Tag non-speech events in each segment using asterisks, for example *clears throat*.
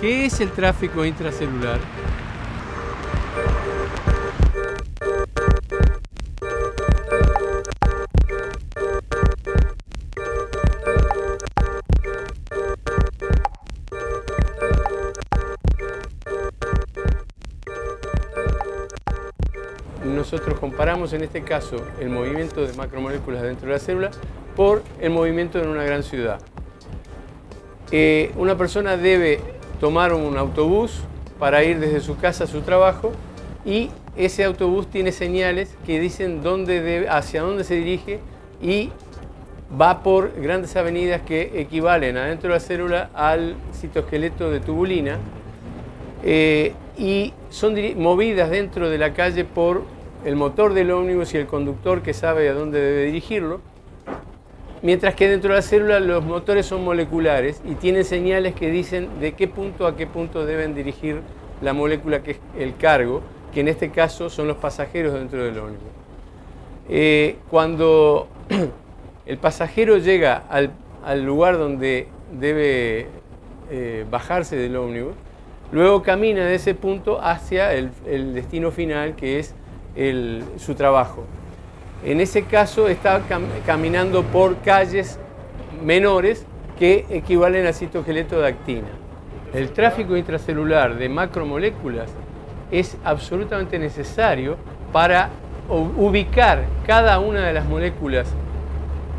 ¿Qué es el tráfico intracelular? Nosotros comparamos en este caso el movimiento de macromoléculas dentro de la célula por el movimiento en una gran ciudad. Eh, una persona debe tomar un autobús para ir desde su casa a su trabajo y ese autobús tiene señales que dicen hacia dónde se dirige y va por grandes avenidas que equivalen adentro de la célula al citoesqueleto de tubulina eh, y son movidas dentro de la calle por el motor del ómnibus y el conductor que sabe a dónde debe dirigirlo Mientras que dentro de la célula los motores son moleculares y tienen señales que dicen de qué punto a qué punto deben dirigir la molécula que es el cargo, que en este caso son los pasajeros dentro del ómnibus. Eh, cuando *clears throat* el pasajero llega al, lugar donde debe eh, bajarse del ómnibus, luego camina de ese punto hacia el, destino final que es su trabajo. En ese caso está caminando por calles menores que equivalen al citogeleto de actina. El tráfico intracelular de macromoléculas es absolutamente necesario para ubicar cada una de las moléculas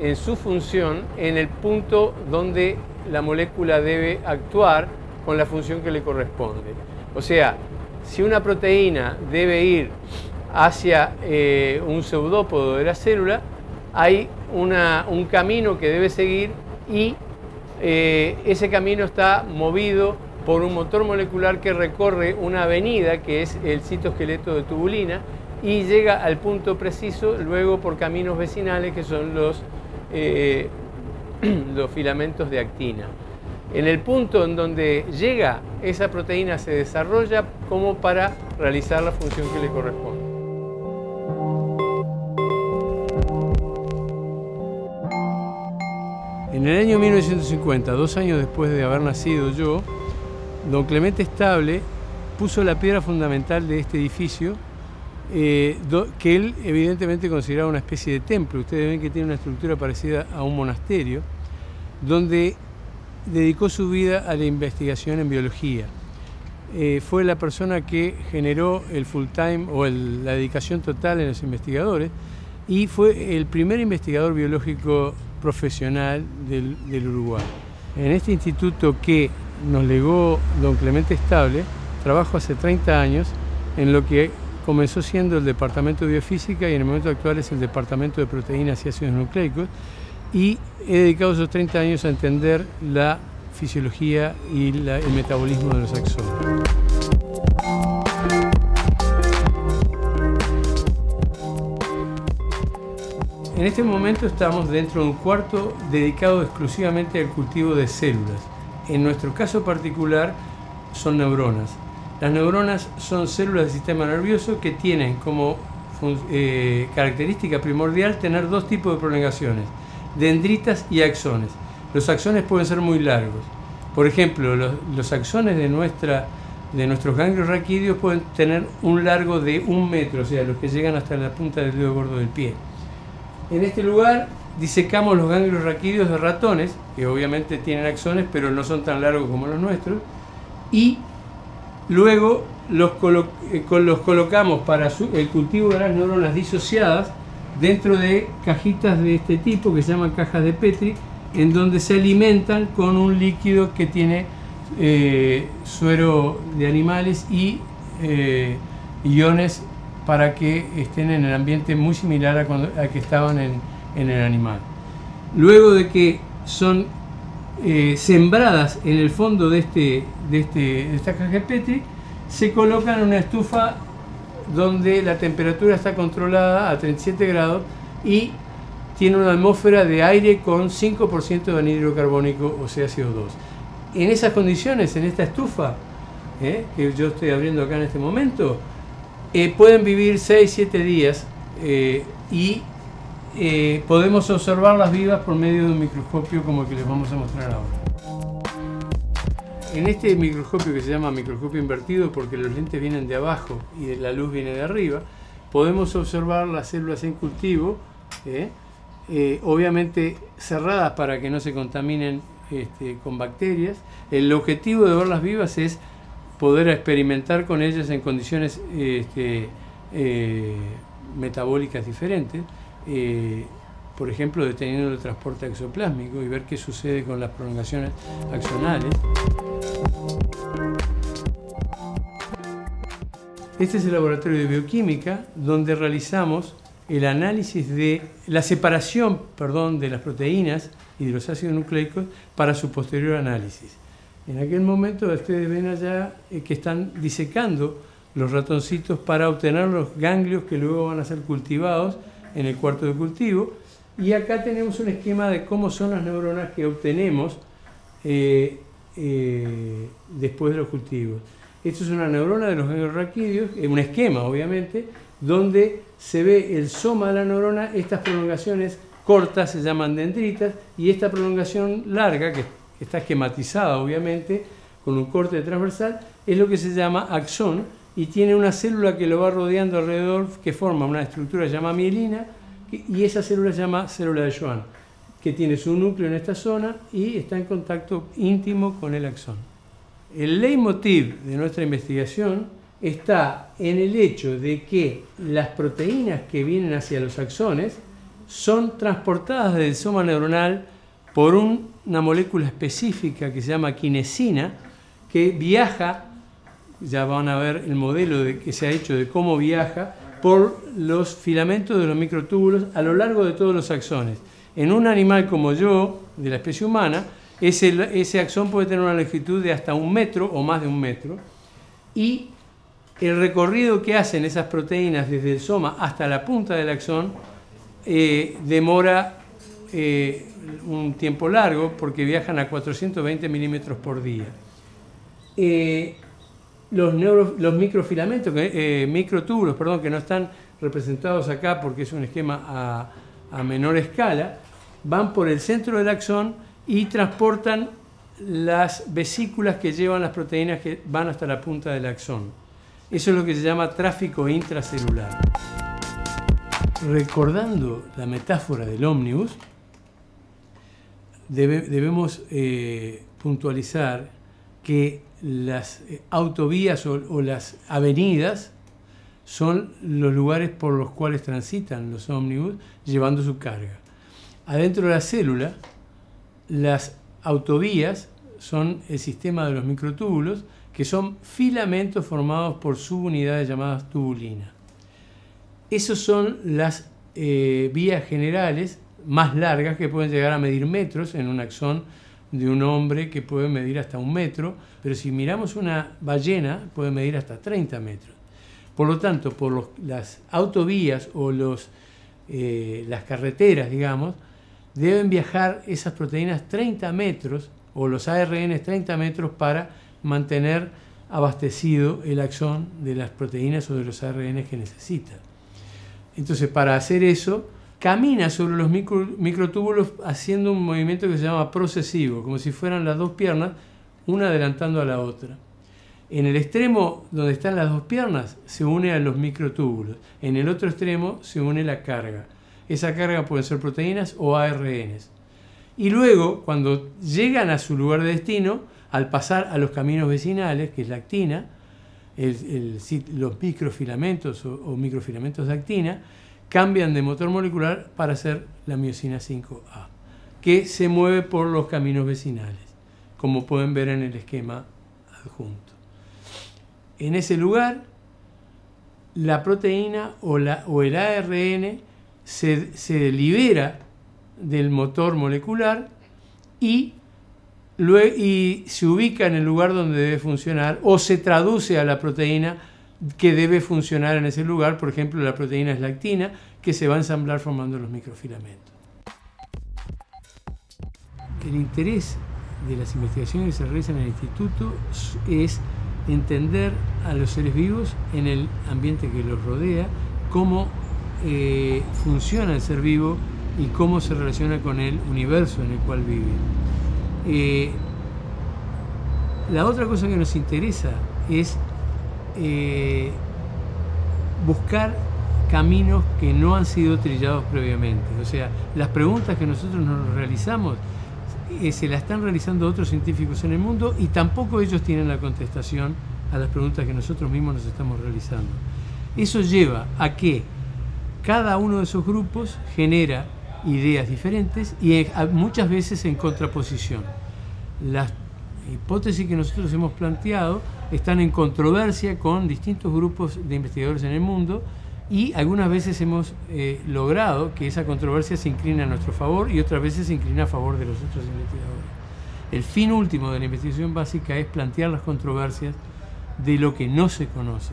en su función en el punto donde la molécula debe actuar con la función que le corresponde. O sea, si una proteína debe ir hacia eh, un pseudópodo de la célula, hay un camino que debe seguir y eh, ese camino está movido por un motor molecular que recorre una avenida que es el citoesqueleto de tubulina y llega al punto preciso luego por caminos vecinales que son los, eh, *clears throat* los filamentos de actina. En el punto en donde llega esa proteína se desarrolla como para realizar la función que le corresponde. En el año 1950, dos años después de haber nacido yo, don Clemente Estable puso la piedra fundamental de este edificio, eh, que él evidentemente consideraba una especie de templo. Ustedes ven que tiene una estructura parecida a un monasterio, donde dedicó su vida a la investigación en biología. Eh, fue la persona que generó el full time o la dedicación total en los investigadores y fue el primer investigador biológico profesional del, Uruguay. En este instituto que nos legó don Clemente Estable, trabajo hace 30 años en lo que comenzó siendo el Departamento de Biofísica y en el momento actual es el Departamento de Proteínas y Ácidos Nucleicos y he dedicado esos 30 años a entender la fisiología y el metabolismo de los axones. En este momento estamos dentro de un cuarto dedicado exclusivamente al cultivo de células. En nuestro caso particular son neuronas. Las neuronas son células del sistema nervioso que tienen como eh, característica primordial tener dos tipos de prolongaciones, dendritas y axones. Los axones pueden ser muy largos. Por ejemplo, los, axones de, nuestra, de nuestros ganglios raquídeos pueden tener un largo de un metro, o sea, los que llegan hasta la punta del dedo gordo del pie. En este lugar disecamos los ganglios raquídeos de ratones, que obviamente tienen axones, pero no son tan largos como los nuestros, y luego los, eh, colocamos para el cultivo de las neuronas disociadas dentro de cajitas de este tipo que se llaman cajas de Petri, en donde se alimentan con un líquido que tiene eh, suero de animales y eh, iones para que estén en el ambiente muy similar a, cuando, que estaban en, el animal. Luego de que son eh, sembradas en el fondo de, este, de, este, de esta Petri, se colocan en una estufa donde la temperatura está controlada a 37 grados y tiene una atmósfera de aire con 5% de anhídrido carbónico, o sea, CO2. En esas condiciones, en esta estufa, eh, que yo estoy abriendo acá en este momento, eh, pueden vivir 6-7 días eh, y eh, podemos observarlas vivas por medio de un microscopio como el que les vamos a mostrar ahora. En este microscopio que se llama microscopio invertido porque los lentes vienen de abajo y la luz viene de arriba, podemos observar las células en cultivo. Eh, obviamente cerradas para que no se contaminen este, con bacterias. El objetivo de verlas vivas es poder experimentar con ellas en condiciones este, eh, metabólicas diferentes, por ejemplo, deteniendo el transporte exoplásmico y ver qué sucede con las prolongaciones axonales. Este es el laboratorio de bioquímica donde realizamos el análisis de la separación perdón, de las proteínas y de los ácidos nucleicos para su posterior análisis. En aquel momento ustedes ven allá eh, que están disecando los ratoncitos para obtener los ganglios que luego van a ser cultivados en el cuarto de cultivo. Y acá tenemos un esquema de cómo son las neuronas que obtenemos eh, eh, después de los cultivos. Esto es una neurona de los ganglios raquídeos, un esquema obviamente, donde se ve el soma de la neurona, estas prolongaciones cortas se llaman dendritas y esta prolongación larga, que está esquematizada obviamente, con un corte transversal, es lo que se llama axón y tiene una célula que lo va rodeando alrededor que forma una estructura llamada mielina y esa célula se llama célula de Schwann, que tiene su núcleo en esta zona y está en contacto íntimo con el axón. El leitmotiv de nuestra investigación está en el hecho de que las proteínas que vienen hacia los axones son transportadas del soma neuronal por una molécula específica que se llama quinesina, que viaja, ya van a ver el modelo de, que se ha hecho de cómo viaja, por los filamentos de los microtúbulos a lo largo de todos los axones. En un animal como yo, de la especie humana, ese, axón puede tener una longitud de hasta un metro o más de un metro. Y el recorrido que hacen esas proteínas desde el soma hasta la punta del axón eh, demora eh, un tiempo largo porque viajan a 420 milímetros por día. Eh, los, microfilamentos, microtúbulos, perdón, que no están representados acá porque es un esquema a, a menor escala, van por el centro del axón y transportan las vesículas que llevan las proteínas que van hasta la punta del axón. Eso es lo que se llama tráfico intracelular. Recordando la metáfora del ómnibus, debemos eh, puntualizar que las eh, autovías o las avenidas son los lugares por los cuales transitan los ómnibus llevando su carga. Adentro de la célula las autovías son el sistema de los microtúbulos, que son filamentos formados por subunidades llamadas tubulinas. Esas son las eh, vías generales más largas que pueden llegar a medir metros en un axón de un hombre que puede medir hasta un metro, pero si miramos una ballena puede medir hasta 30 metros. Por lo tanto, por las autovías o los, eh, las carreteras, digamos, deben viajar esas proteínas 30 metros o los ARN 30 metros para mantener abastecido el axón de las proteínas o de los ARN que necesita. Entonces, para hacer eso, camina sobre los microtúbulos haciendo un movimiento que se llama procesivo, como si fueran las dos piernas, una adelantando a la otra. En el extremo donde están las dos piernas se une a los microtúbulos, en el otro extremo se une la carga. Esa carga puede ser proteínas o ARNs. Y luego, cuando llegan a su lugar de destino, al pasar a los caminos vecinales, que es la actina, los microfilamentos o, microfilamentos de actina, cambian de motor molecular para hacer la miocina 5A, que se mueve por los caminos vecinales, como pueden ver en el esquema adjunto. En ese lugar, la proteína o, la, el ARN se, libera del motor molecular y se ubica en el lugar donde debe funcionar o se traduce a la proteína que debe funcionar en ese lugar, por ejemplo la proteína es lactina, que se va a ensamblar formando los microfilamentos. El interés de las investigaciones que se realizan en el instituto es entender a los seres vivos en el ambiente que los rodea, cómo eh, funciona el ser vivo y cómo se relaciona con el universo en el cual vive. Eh, La otra cosa que nos interesa es eh, buscar caminos que no han sido trillados previamente. O sea, las preguntas que nosotros nos realizamos eh, se las están realizando otros científicos en el mundo y tampoco ellos tienen la contestación a las preguntas que nosotros mismos nos estamos realizando. Eso lleva a que cada uno de esos grupos genera ideas diferentes y muchas veces en contraposición. Las hipótesis que nosotros hemos planteado están en controversia con distintos grupos de investigadores en el mundo y algunas veces hemos eh, logrado que esa controversia se incline a nuestro favor y otras veces se inclina a favor de los otros investigadores. El fin último de la investigación básica es plantear las controversias de lo que no se conoce.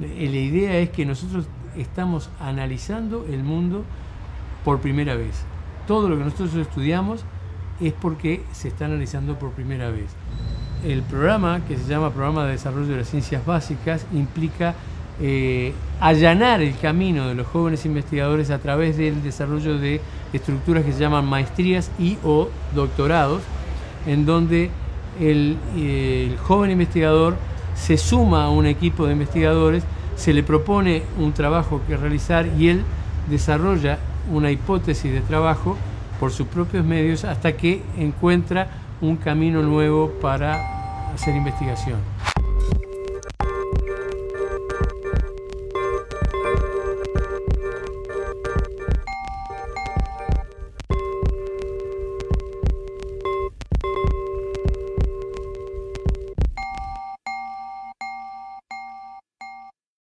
Eh, la idea es que nosotros estamos analizando el mundo por primera vez. Todo lo que nosotros estudiamos es porque se está analizando por primera vez. El programa, que se llama Programa de Desarrollo de las Ciencias Básicas, implica eh, allanar el camino de los jóvenes investigadores a través del desarrollo de estructuras que se llaman maestrías y o doctorados, en donde el, el joven investigador se suma a un equipo de investigadores, se le propone un trabajo que realizar y él desarrolla una hipótesis de trabajo por sus propios medios hasta que encuentra un camino nuevo para hacer investigación.